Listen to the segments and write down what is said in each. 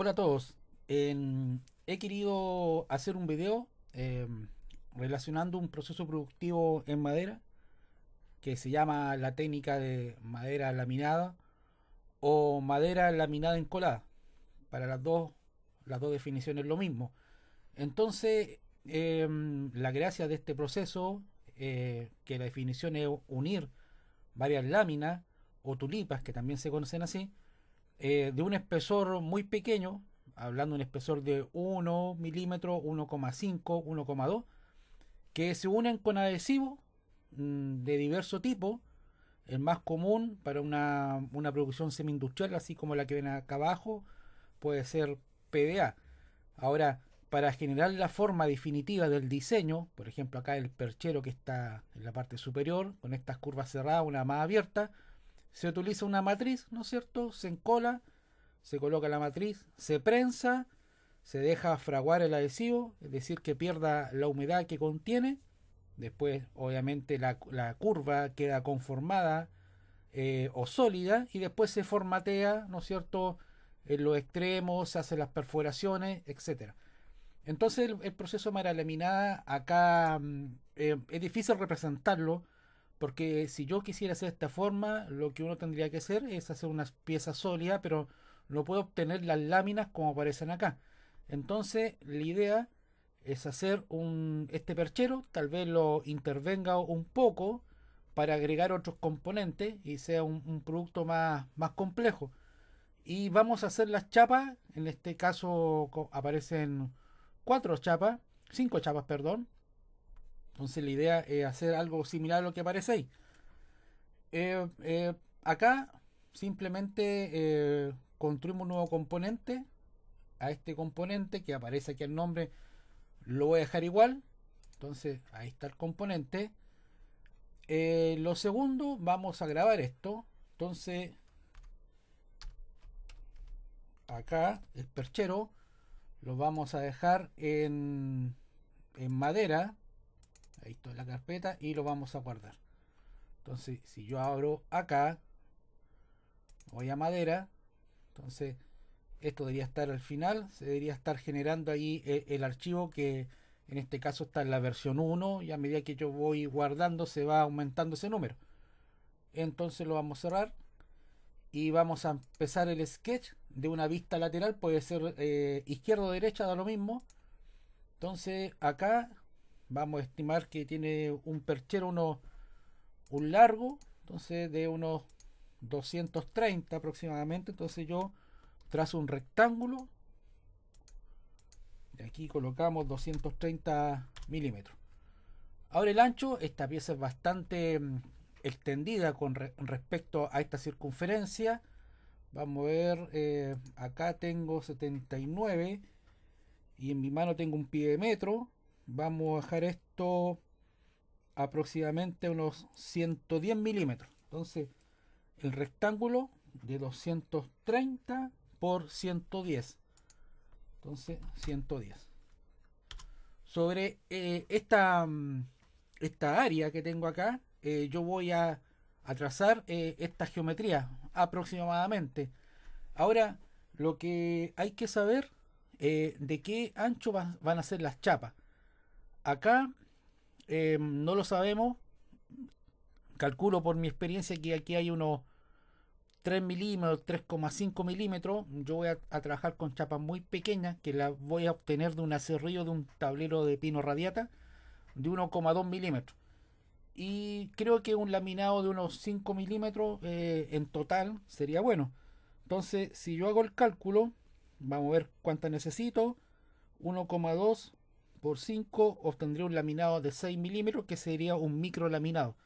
Hola a todos. He querido hacer un video em, relacionando un proceso productivo en madera que se llama la técnica de madera laminada o madera laminada encolada. Para las dos, las dos definiciones lo mismo. Entonces, em, la gracia de este proceso, eh, que la definición es unir varias láminas o tulipas, que también se conocen así, eh, de un espesor muy pequeño, hablando de un espesor de 1 milímetro, 1,5, 1,2, que se unen con adhesivos mm, de diverso tipo. El más común para una, una producción semi-industrial, así como la que ven acá abajo, puede ser PVA. Ahora, para generar la forma definitiva del diseño, por ejemplo acá el perchero que está en la parte superior, con estas curvas cerradas, una más abierta, se utiliza una matriz, ¿no es cierto? Se encola, se coloca la matriz, se prensa, se deja fraguar el adhesivo, es decir, que pierda la humedad que contiene. Después, obviamente, la, la curva queda conformada eh, o sólida y después se formatea, ¿no es cierto? En los extremos, se hacen las perforaciones, etcétera. Entonces, el, el proceso de madera laminada acá mm, eh, es difícil representarlo porque si yo quisiera hacer esta forma, lo que uno tendría que hacer es hacer unas piezas sólidas, pero no puedo obtener las láminas como aparecen acá. Entonces, la idea es hacer un, este perchero, tal vez lo intervenga un poco para agregar otros componentes y sea un, un producto más, más complejo. Y vamos a hacer las chapas, en este caso aparecen cuatro chapas, cinco chapas, perdón. Entonces la idea es hacer algo similar a lo que aparece ahí. Eh, eh, acá simplemente eh, construimos un nuevo componente. A este componente que aparece aquí el nombre lo voy a dejar igual. Entonces ahí está el componente. Eh, lo segundo, vamos a grabar esto. Entonces acá el perchero lo vamos a dejar en madera. Ahí la carpeta y lo vamos a guardar. Entonces, si yo abro acá, voy a madera. Entonces, esto debería estar al final. Se debería estar generando ahí el, el archivo que en este caso está en la versión 1 y a medida que yo voy guardando se va aumentando ese número. Entonces lo vamos a cerrar y vamos a empezar el sketch de una vista lateral. Puede ser eh, izquierda o derecha, da lo mismo. Entonces acá vamos a estimar que tiene un perchero uno, un largo, entonces de unos 230 aproximadamente. Entonces yo trazo un rectángulo. Y aquí colocamos 230 milímetros. Ahora el ancho, esta pieza es bastante mm, extendida con re- respecto a esta circunferencia. Vamos a ver, eh, acá tengo 79 y en mi mano tengo un pie de metro. Vamos a dejar esto aproximadamente unos 110 milímetros. Entonces, el rectángulo de 230 por 110. Entonces, 110. Sobre eh, esta, mm, esta área que tengo acá, eh, yo voy a, a trazar eh, esta geometría aproximadamente. Ahora, lo que hay que saber eh, de qué ancho va- van a ser las chapas. Acá eh, no lo sabemos. Calculo por mi experiencia que aquí hay unos 3 milímetros, 3,5 milímetros. Yo voy a, trabajar con chapas muy pequeñas que las voy a obtener de un acerrillo de un tablero de pino radiata de 1,2 milímetros. Y creo que un laminado de unos 5 milímetros eh, en total sería bueno. Entonces, si yo hago el cálculo, vamos a ver cuántas necesito. 1,2 por 5 obtendría un laminado de 6 milímetros que sería un micro laminado.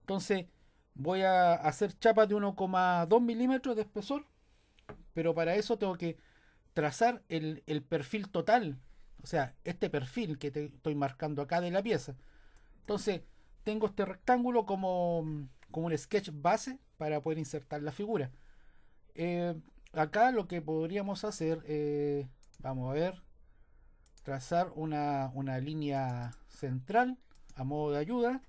Entonces voy a hacer chapas de 1,2 milímetros de espesor, pero para eso tengo que trazar el, el perfil total, o sea, este perfil que estoy marcando acá de la pieza. Entonces tengo este rectángulo como, como un sketch base para poder insertar la figura. Eh, acá lo que podríamos hacer, eh, vamos a ver, trazar una, una línea central a modo de ayuda.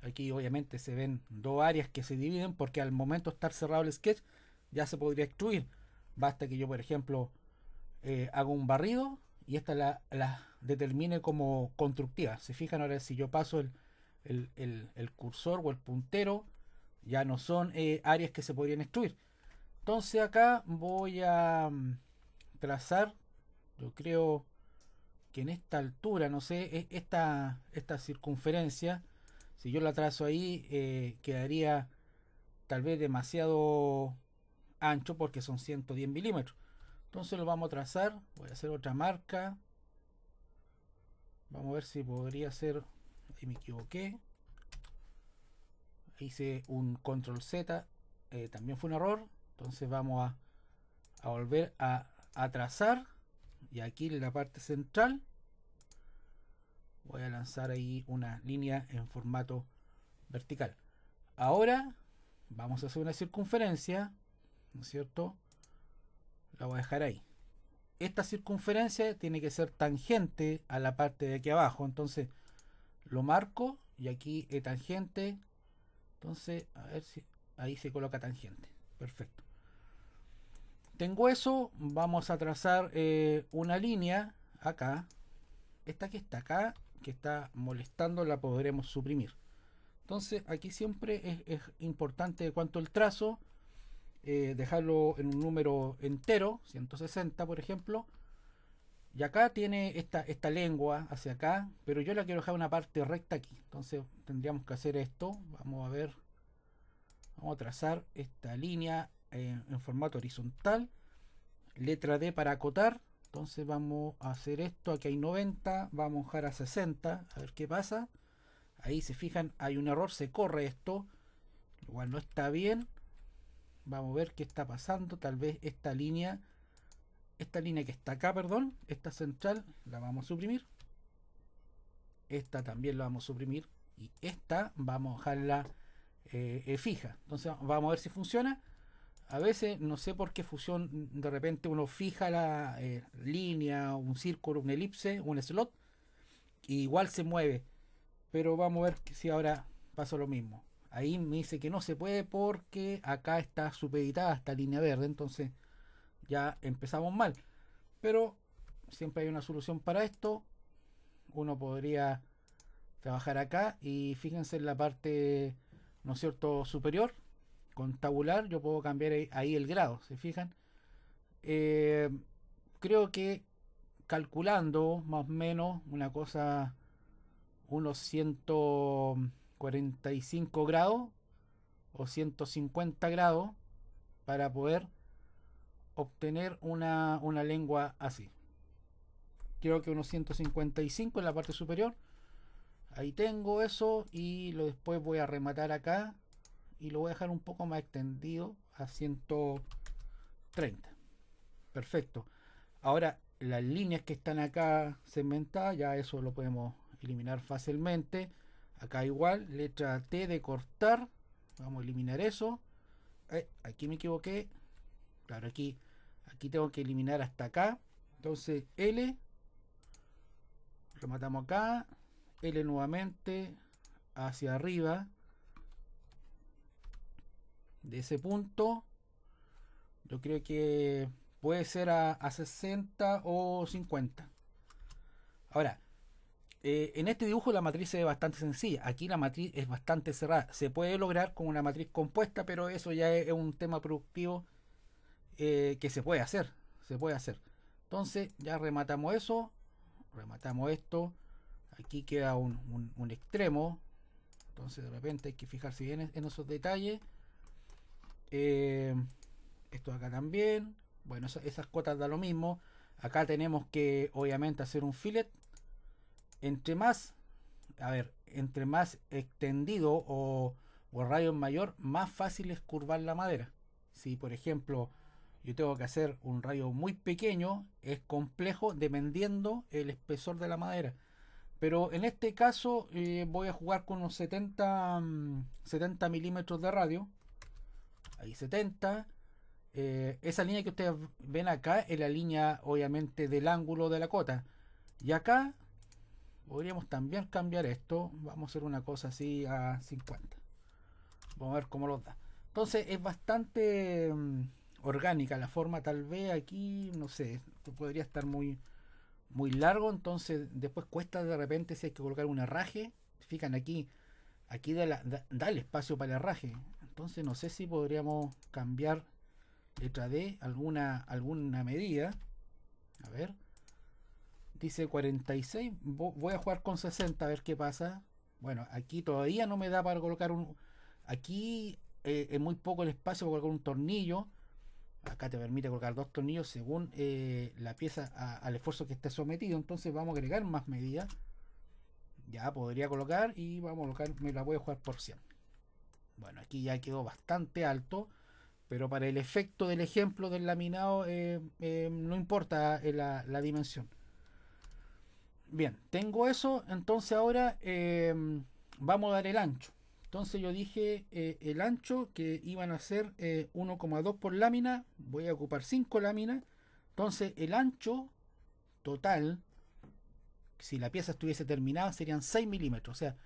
Aquí obviamente se ven dos áreas que se dividen porque al momento estar cerrado el sketch ya se podría extruir. basta que yo, por ejemplo, eh, hago un barrido y esta la, la, determine como constructiva. Se fijan ahora si yo paso el, el, cursor o el puntero, ya no son eh, áreas que se podrían extruir. Entonces acá voy a mm, trazar, yo creo que en esta altura, no sé, e, esta, esta circunferencia, si yo la trazo ahí, eh, quedaría tal vez demasiado ancho porque son 110 milímetros. Entonces lo vamos a trazar, voy a hacer otra marca. Vamos a ver si podría ser, ahí me equivoqué. Hice un control Z, eh, también fue un error. Entonces vamos a, volver a trazar y aquí en la parte central voy a lanzar ahí una línea en formato vertical. Ahora vamos a hacer una circunferencia ¿no es cierto? la voy a dejar ahí. Esta circunferencia tiene que ser tangente a la parte de aquí abajo. Entonces lo marco y aquí es tangente. Entonces a ver si ahí se coloca tangente. Perfecto tengo eso, vamos a trazar eh, una línea acá. Esta que está acá, que está molestando, la podremos suprimir. Entonces aquí siempre es, importante cuanto el trazo, eh, dejarlo en un número entero, 160 por ejemplo. Y acá tiene esta, esta lengua hacia acá, pero yo la quiero dejar una parte recta aquí. Entonces tendríamos que hacer esto. Vamos a ver. Vamos a trazar esta línea eh, en formato horizontal. Letra D para acotar. Entonces vamos a hacer esto. Aquí hay 90. Vamos a bajar a 60. A ver qué pasa. Ahí se fijan, hay un error. Se corre esto. Lo cual no está bien. Vamos a ver qué está pasando. Tal vez esta línea. Esta línea que está acá, perdón. Esta central la vamos a suprimir. Esta también la vamos a suprimir. Y esta vamos a dejarla eh, eh, fija. Entonces vamos a ver si funciona a veces no sé por qué fusión de repente uno fija la eh, línea, un círculo, un elipse, un slot, igual se mueve. Pero vamos a ver si ahora pasa lo mismo. Ahí me dice que no se puede porque acá está supeditada esta línea verde, entonces ya empezamos mal. Pero siempre hay una solución para esto. Uno podría trabajar acá y fíjense en la parte, ¿no es cierto?, superior con tabular yo puedo cambiar ahí, el grado, ¿se fijan? Eh, creo que calculando más o menos una cosa, unos 145 grados o 150 grados para poder obtener una, una lengua así. Creo que unos 155 en la parte superior. Ahí tengo eso y lo después voy a rematar acá y lo voy a dejar un poco más extendido a 130 perfecto. Ahora las líneas que están acá segmentadas ya eso lo podemos eliminar fácilmente. Acá igual letra T de cortar. Vamos a eliminar eso. Eh, aquí me equivoqué. Claro aquí aquí tengo que eliminar hasta acá. Entonces L rematamos acá. L nuevamente hacia arriba de ese punto, yo creo que puede ser a, 60 o 50. Ahora, eh, en este dibujo la matriz es bastante sencilla. Aquí la matriz es bastante cerrada. Se puede lograr con una matriz compuesta, pero eso ya es, un tema productivo eh, que se puede hacer. Se puede hacer. Entonces ya rematamos eso. Rematamos esto. Aquí queda un, extremo. Entonces de repente hay que fijarse bien en esos detalles. Eh, esto acá también. Bueno, esas cuotas da lo mismo. Acá tenemos que obviamente hacer un fillet. Entre más, a ver, entre más extendido o, o radio mayor, más fácil es curvar la madera. Si por ejemplo yo tengo que hacer un radio muy pequeño, es complejo dependiendo el espesor de la madera. Pero en este caso eh, voy a jugar con unos 70, 70 mm, milímetros de radio ahí 70. Eh, esa línea que ustedes ven acá es la línea obviamente del ángulo de la cota. Y acá podríamos también cambiar esto. Vamos a hacer una cosa así a 50. Vamos a ver cómo lo da. Entonces es bastante mm, orgánica la forma, tal vez aquí, no sé, podría estar muy, muy largo, entonces después cuesta de repente si hay que colocar un herraje. Fijan aquí, aquí da, da, el espacio para el herraje. Entonces no sé si podríamos cambiar letra D alguna, alguna medida. A ver. Dice 46. Voy a jugar con 60 a ver qué pasa. Bueno, aquí todavía no me da para colocar un... Aquí eh, es muy poco el espacio para colocar un tornillo. Acá te permite colocar dos tornillos según eh, la pieza al esfuerzo que esté sometido. Entonces vamos a agregar más medidas. Ya podría colocar y vamos a colocar, me la voy a jugar por 100. Bueno, aquí ya quedó bastante alto. Pero para el efecto del ejemplo del laminado eh, no importa la, la dimensión. Bien, tengo eso, entonces ahora vamos a dar el ancho. Entonces yo dije eh, el ancho que iban a ser 1,2 eh, por lámina, voy a ocupar 5 láminas. Entonces el ancho total, si la pieza estuviese terminada, serían 6 milímetros. O sea,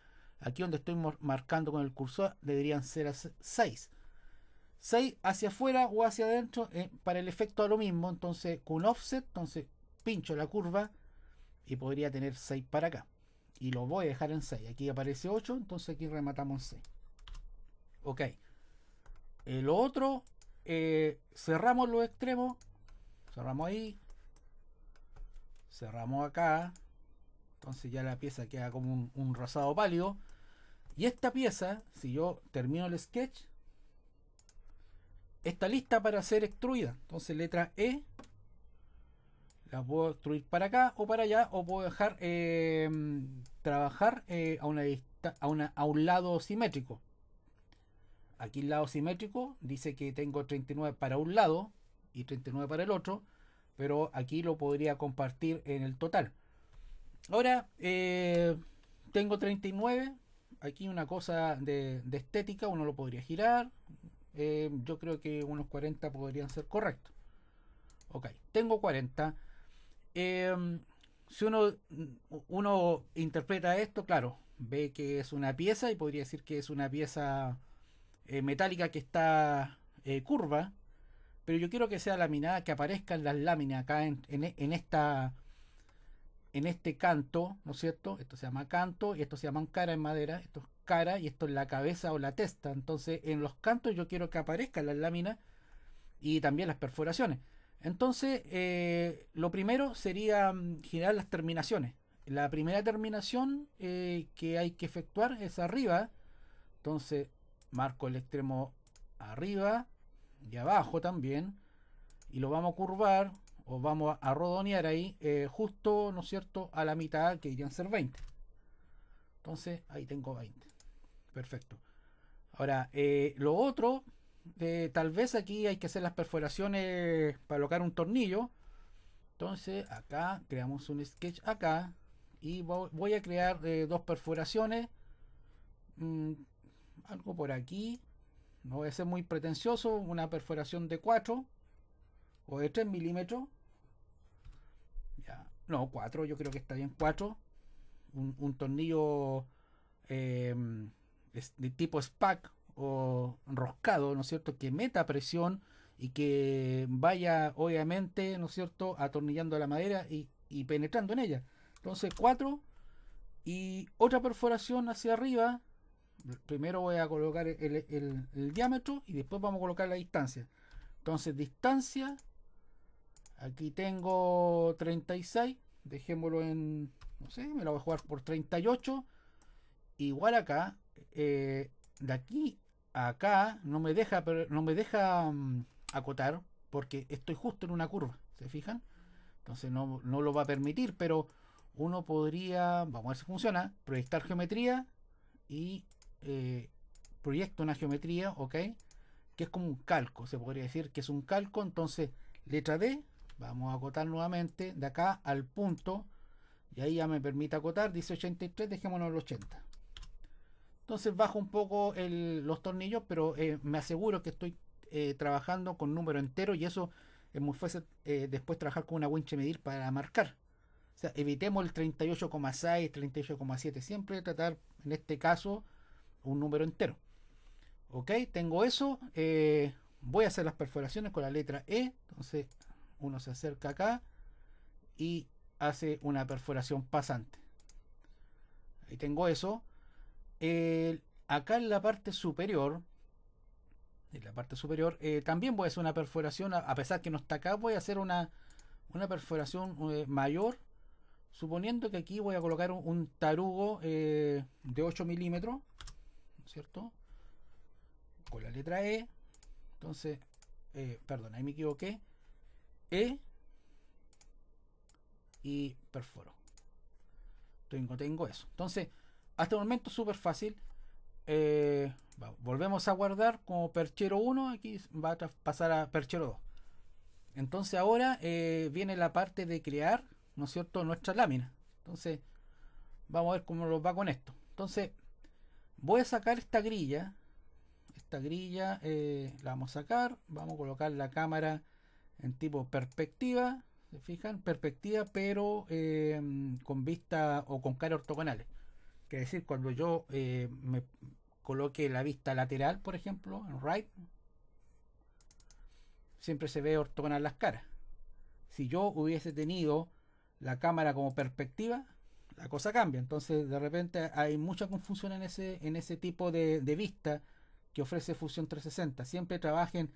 aquí donde estoy marcando con el cursor, deberían ser 6. 6 hacia afuera o hacia adentro, eh, para el efecto a lo mismo. Entonces con offset, entonces pincho la curva y podría tener 6 para acá. Y lo voy a dejar en 6. Aquí aparece 8, entonces aquí rematamos 6. Ok. El otro, eh, cerramos los extremos. Cerramos ahí. Cerramos acá. Entonces ya la pieza queda como un, un rosado pálido. Y esta pieza, si yo termino el sketch, está lista para ser extruida. Entonces letra E la puedo extruir para acá o para allá o puedo dejar eh, trabajar eh, a, una, a, un lado simétrico aquí el lado simétrico dice que tengo 39 para un lado y 39 para el otro pero aquí lo podría compartir en el total ahora eh, tengo 39 aquí una cosa de, estética uno lo podría girar yo creo que unos 40 podrían ser correctos. Ok tengo 40 Em, si uno, interpreta esto, claro, ve que es una pieza y podría decir que es una pieza eh, metálica que está eh, curva, pero yo quiero que sea laminada, que aparezcan las láminas acá en, esta en este canto, ¿no es cierto? Esto se llama canto y esto se llama cara en madera, esto es cara y esto es la cabeza o la testa. Entonces, en los cantos yo quiero que aparezcan las láminas y también las perforaciones. Entonces, eh, lo primero sería mm, girar las terminaciones. La primera terminación eh, que hay que efectuar es arriba. Entonces, marco el extremo arriba y abajo también. Y lo vamos a curvar o vamos a rodonear ahí eh, justo, ¿no es cierto?, a la mitad que irían ser 20. Entonces, ahí tengo 20. Perfecto. Ahora, lo otro tal vez aquí hay que hacer las perforaciones para colocar un tornillo. Entonces acá creamos un sketch acá y voy a crear eh, dos perforaciones. Mm, algo por aquí. No voy a ser muy pretencioso. Una perforación de 4 o de 3 milímetros. Ya. No, 4, yo creo que está bien 4. Un, tornillo eh, de tipo SPAC o enroscado, ¿no es cierto?, que meta presión y que vaya, obviamente, ¿no es cierto?, atornillando la madera y, penetrando en ella. Entonces, cuatro y otra perforación hacia arriba. Primero voy a colocar el, diámetro y después vamos a colocar la distancia. Entonces, distancia. Aquí tengo 36. Dejémoslo en, no sé, me lo voy a jugar por 38. Igual acá, eh, de aquí acá no me deja, no me deja mm, acotar porque estoy justo en una curva, ¿se fijan? Entonces no, lo va a permitir, pero uno podría, vamos a ver si funciona, proyectar geometría y eh, proyecto una geometría, ¿ok? Que es como un calco, se podría decir que es un calco, entonces letra D, vamos a acotar nuevamente de acá al punto, y ahí ya me permite acotar, dice 83, dejémonos el 80. Entonces bajo un poco los tornillos, pero eh, me aseguro que estoy eh, trabajando con número entero y eso es muy fácil eh, después trabajar con una winche medir para marcar. O sea, evitemos el 38,6, 38,7. Siempre tratar, en este caso, un número entero. Ok, tengo eso. voy a hacer las perforaciones con la letra E. Entonces uno se acerca acá y hace una perforación pasante. Ahí tengo eso. acá en la parte superior, en la parte superior, eh, también voy a hacer una perforación, a, pesar que no está acá, voy a hacer una, una perforación eh, mayor, suponiendo que aquí voy a colocar un, tarugo eh, de 8 milímetros, ¿cierto? Con la letra E, entonces, perdón, ahí me equivoqué, E y perforo. Tengo, tengo eso. Entonces, hasta el momento súper fácil. Eh, volvemos a guardar como perchero 1. Aquí va a pasar a perchero 2. Entonces ahora eh, viene la parte de crear, ¿no es cierto?, nuestra lámina. Entonces, vamos a ver cómo nos va con esto. Entonces, voy a sacar esta grilla. Esta grilla eh, la vamos a sacar. Vamos a colocar la cámara en tipo perspectiva. ¿Se fijan? Perspectiva, pero em, con vista o con cara ortogonales. Quiere decir, cuando yo eh, me coloque la vista lateral, por ejemplo, en right, siempre se ve ortogonal las caras. Si yo hubiese tenido la cámara como perspectiva, la cosa cambia. Entonces, de repente hay mucha confusión en ese, en ese tipo de, de vista que ofrece Fusión 360. Siempre trabajen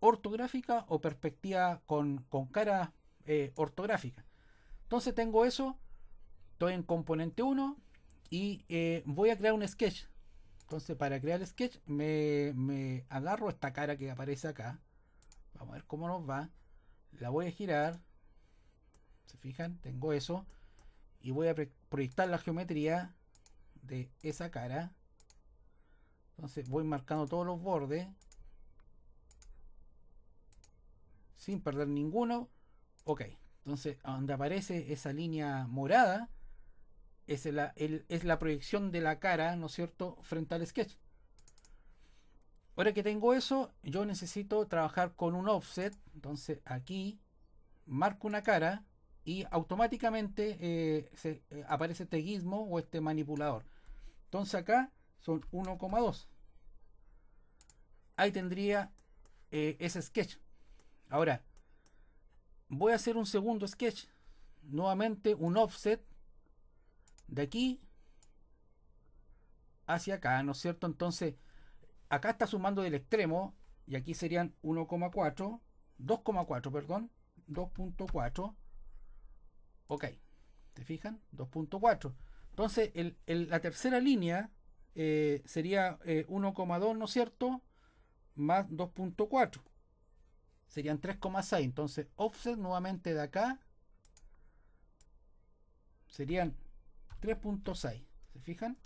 ortográfica o perspectiva con, cara eh, ortográfica. Entonces tengo eso, estoy en componente 1 y eh, voy a crear un sketch. Entonces para crear el sketch me, me, agarro esta cara que aparece acá. Vamos a ver cómo nos va. La voy a girar. ¿Se fijan? Tengo eso. Y voy a proyectar la geometría de esa cara. Entonces voy marcando todos los bordes sin perder ninguno. Ok, entonces donde aparece esa línea morada es la, proyección de la cara, ¿no es cierto?, frente al sketch. Ahora que tengo eso, yo necesito trabajar con un offset. Entonces aquí marco una cara y automáticamente eh, eh, aparece este gizmo o este manipulador. Entonces acá son 1,2. Ahí tendría eh, ese sketch. Ahora, voy a hacer un segundo sketch. Nuevamente un offset de aquí hacia acá, ¿no es cierto? Entonces, acá está sumando del extremo y aquí serían 1,4, 2,4, perdón, 2.4. Ok, ¿te fijan? 2.4. Entonces, la tercera línea eh, sería 1,2, eh, ¿no es cierto? Más 2.4 serían 3,6. Entonces, offset nuevamente de acá serían 3.6. ¿Se fijan?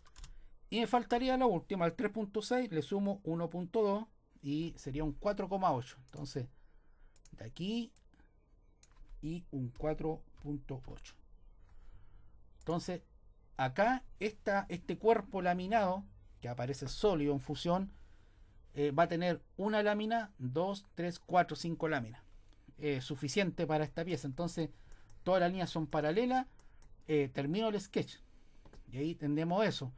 Y me faltaría la última, al 3.6 le sumo 1.2 y sería un 4,8. Entonces, de aquí y un 4.8. Entonces, acá está este cuerpo laminado que aparece sólido en fusión eh, va a tener una lámina, dos, tres, cuatro, cinco láminas. suficiente para esta pieza. Entonces, todas las líneas son paralelas. Eh, termino el sketch. Y ahí tendremos eso.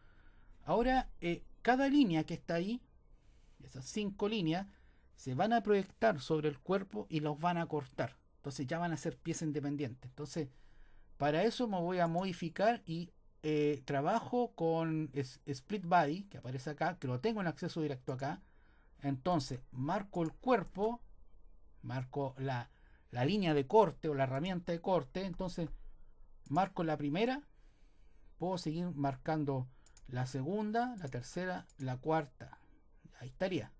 Ahora, eh, cada línea que está ahí, esas cinco líneas, se van a proyectar sobre el cuerpo y los van a cortar. Entonces ya van a ser piezas independientes. Entonces, para eso me voy a modificar y trabajo con Split Body, que aparece acá, que lo tengo en acceso directo acá entonces, marco el cuerpo, marco la, línea de corte o la herramienta de corte. Entonces, marco la primera, puedo seguir marcando la segunda, la tercera, la cuarta. Ahí estaría.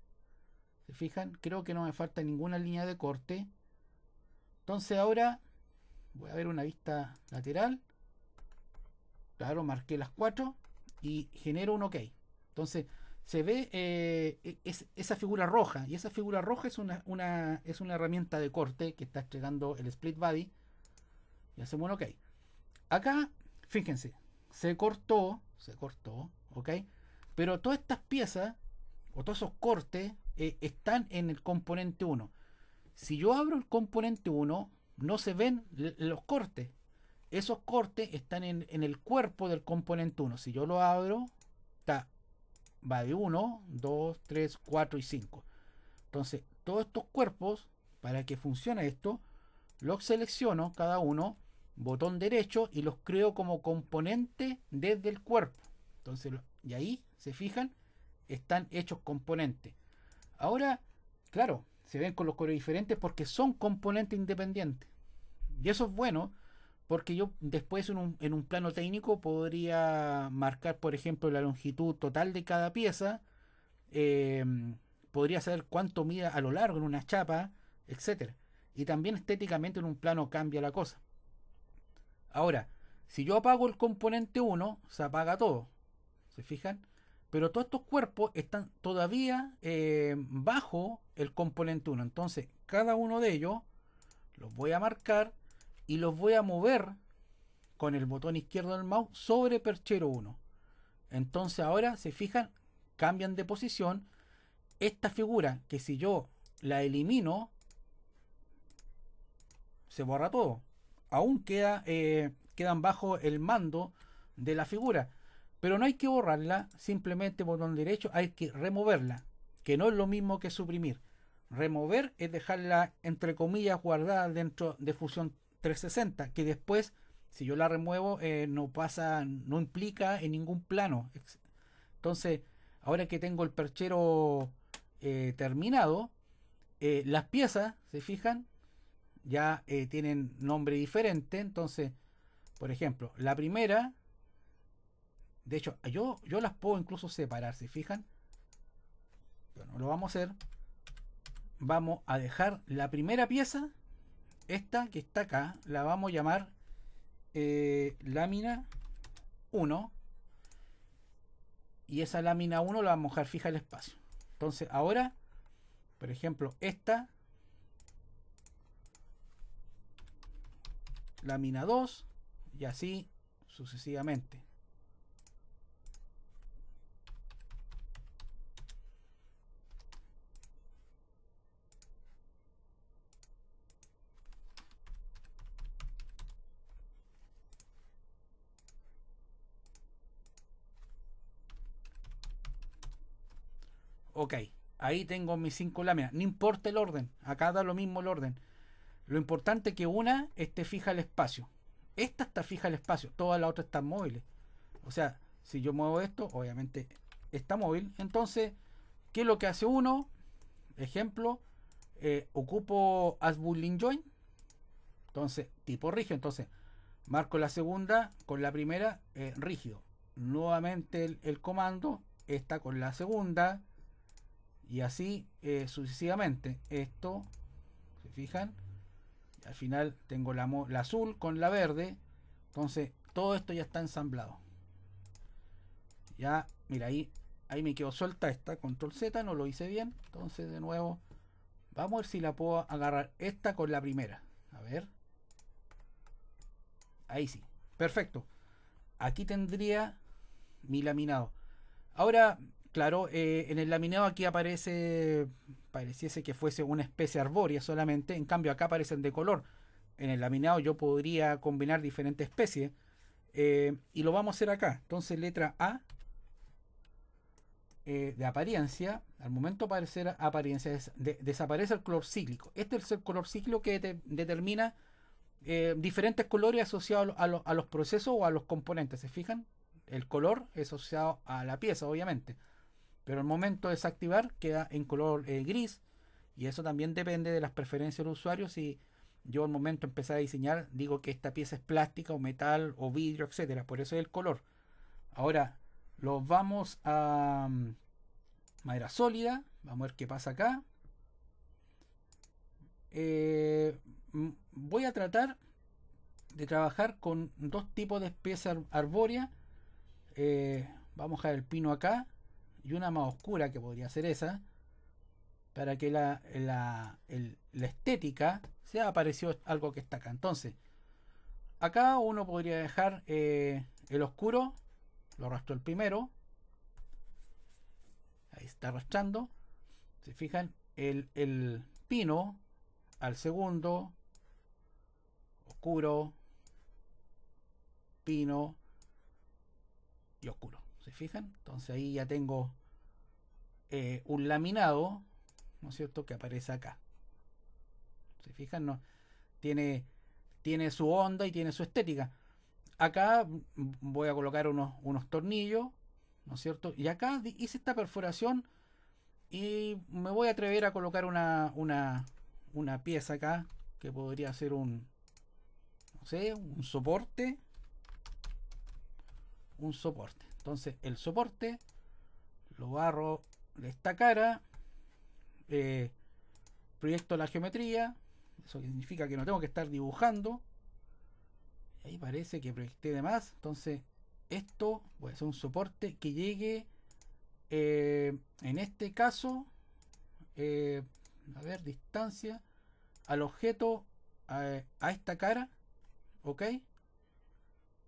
¿Se fijan? Creo que no me falta ninguna línea de corte. Entonces ahora voy a ver una vista lateral. Claro, marqué las cuatro y genero un OK. Entonces, se ve eh, e, es, esa figura roja. Y esa figura roja es una, una, es una herramienta de corte que está entregando el split body. Y hacemos un OK. Acá, fíjense, se cortó, se cortó, ¿ok? Pero todas estas piezas, o todos esos cortes, eh, están en el componente 1. Si yo abro el componente 1, no se ven los cortes. Esos cortes están en, en el cuerpo del componente 1. Si yo lo abro, está va de 1, 2, 3, 4 y 5. Entonces, todos estos cuerpos, para que funcione esto, los selecciono cada uno, botón derecho, y los creo como componente desde el cuerpo. Entonces, y ahí, se fijan, están hechos componentes. Ahora, claro, se ven con los colores diferentes porque son componentes independientes. Y eso es bueno porque yo después en un, en un plano técnico podría marcar, por ejemplo, la longitud total de cada pieza, eh, podría saber cuánto mide a lo largo en una chapa, etcétera. Y también estéticamente en un plano cambia la cosa. Ahora, si yo apago el componente 1, se apaga todo. ¿Se fijan? Pero todos estos cuerpos están todavía eh, bajo el componente 1. Entonces, cada uno de ellos los voy a marcar y los voy a mover con el botón izquierdo del mouse sobre perchero 1. Entonces ahora, se fijan, cambian de posición. Esta figura, que si yo la elimino, se borra todo. Aún queda, eh, quedan bajo el mando de la figura. Pero no hay que borrarla, simplemente botón derecho, hay que removerla, que no es lo mismo que suprimir. Remover es dejarla, entre comillas, guardada dentro de Fusión 360, que después, si yo la remuevo, eh, no pasa, no implica en ningún plano. Entonces, ahora que tengo el perchero eh, terminado, eh, las piezas, se fijan, ya tienen nombre diferente. Entonces, por ejemplo, la primera, de hecho, yo, yo las puedo incluso separar, ¿se fijan? Bueno, lo vamos a hacer. Vamos a dejar la primera pieza esta que está acá la vamos a llamar eh, lámina 1 y esa lámina 1 la vamos a dejar fija el espacio. Entonces ahora por ejemplo esta lámina 2 y así sucesivamente Ok, ahí tengo mis cinco láminas. No importa el orden, acá da lo mismo el orden. Lo importante es que una esté fija el espacio. Esta está fija el espacio, todas las otras están móviles. O sea, si yo muevo esto, obviamente está móvil. Entonces, ¿qué es lo que hace uno? Ejemplo, eh, ocupo as join. Entonces, tipo rígido. Entonces, marco la segunda con la primera eh, rígido. Nuevamente el, el comando está con la segunda y así eh, sucesivamente. Esto, ¿se fijan? al final tengo la, la azul con la verde. Entonces, todo esto ya está ensamblado. Ya, mira, ahí, ahí me quedó suelta esta. Control Z, no lo hice bien. Entonces, de nuevo, vamos a ver si la puedo agarrar esta con la primera. A ver. Ahí sí. Perfecto. Aquí tendría mi laminado. Ahora Claro, eh, en el laminado aquí aparece, pareciese que fuese una especie arbórea solamente, en cambio acá aparecen de color. En el laminado yo podría combinar diferentes especies eh, y lo vamos a hacer acá. Entonces letra A eh, de apariencia, al momento aparecer apariencia desaparece el color cíclico. Este es el color cíclico que determina diferentes colores asociados a, a los procesos o a los componentes. ¿Se fijan? El color es asociado a la pieza, obviamente. Pero al momento de desactivar queda en color eh, gris y eso también depende de las preferencias del usuario. Si yo al momento empezar a diseñar digo que esta pieza es plástica o metal o vidrio, etcétera, por eso es el color. Ahora lo vamos a mm, madera sólida, vamos a ver qué pasa acá. Eh, mm, voy a tratar de trabajar con dos tipos de especies arbórea. Eh, vamos a dejar el pino acá y una más oscura que podría ser esa, para que la, la, la estética sea parecido algo que está acá. Entonces, acá uno podría dejar eh, el oscuro, lo arrastro el primero, ahí está arrastrando, se fijan, el, el pino al segundo, oscuro, pino y oscuro. ¿Se fijan? Entonces ahí ya tengo eh, un laminado ¿no es cierto?, que aparece acá. ¿Se fijan? No, tiene, tiene su onda y tiene su estética. Acá voy a colocar unos, unos tornillos, ¿no es cierto? Y acá hice esta perforación y me voy a atrever a colocar una, una, una pieza acá que podría ser un, no sé, un soporte. Un soporte. Entonces el soporte lo barro de esta cara. Eh, proyecto la geometría. Eso significa que no tengo que estar dibujando. Ahí parece que proyecté de más. Entonces esto puede ser un soporte que llegue eh, en este caso eh, a ver distancia al objeto a, esta cara ok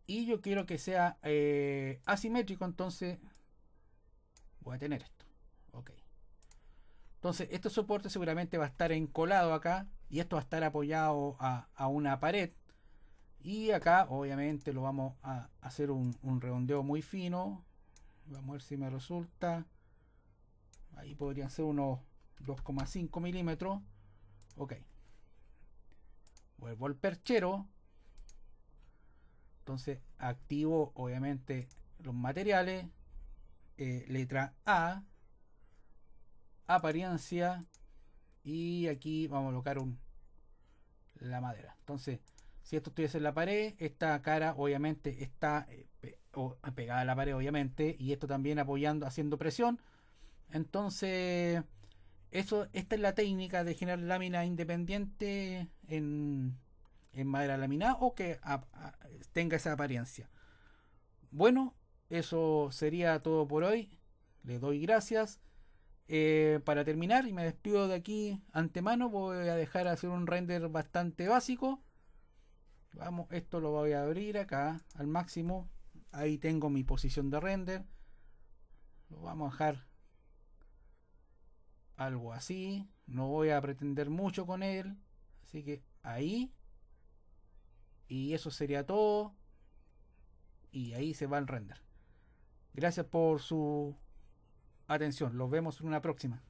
y yo quiero que sea eh, asimétrico entonces voy a tener esto. Ok. Entonces este soporte seguramente va a estar encolado acá y esto va a estar apoyado a, una pared. Y acá obviamente lo vamos a hacer un, un redondeo muy fino. Vamos a ver si me resulta. Ahí podrían ser unos 2,5 milímetros. Ok. Vuelvo al perchero entonces activo obviamente los materiales eh, letra A apariencia y aquí vamos a colocar un la madera. Entonces si esto estuviese en la pared esta cara obviamente está eh, pegada a la pared obviamente y esto también apoyando haciendo presión. Entonces eso esta es la técnica de generar lámina independiente en, en madera laminada o que tenga esa apariencia. Bueno eso sería todo por hoy. Le doy gracias. Eh, para terminar y me despido de aquí antemano voy a dejar hacer un render bastante básico. Vamos esto lo voy a abrir acá al máximo. Ahí tengo mi posición de render. Lo vamos a dejar algo así. No voy a pretender mucho con él. Así que ahí y eso sería todo y ahí se va el render gracias por su atención. Los vemos en una próxima.